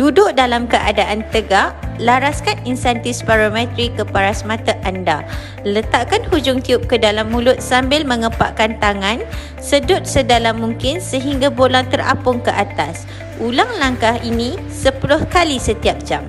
Duduk dalam keadaan tegak, laraskan insentif spirometri ke paras mata anda. Letakkan hujung tiup ke dalam mulut sambil mengepakkan tangan, sedut sedalam mungkin sehingga bola terapung ke atas. Ulang langkah ini 10 kali setiap jam.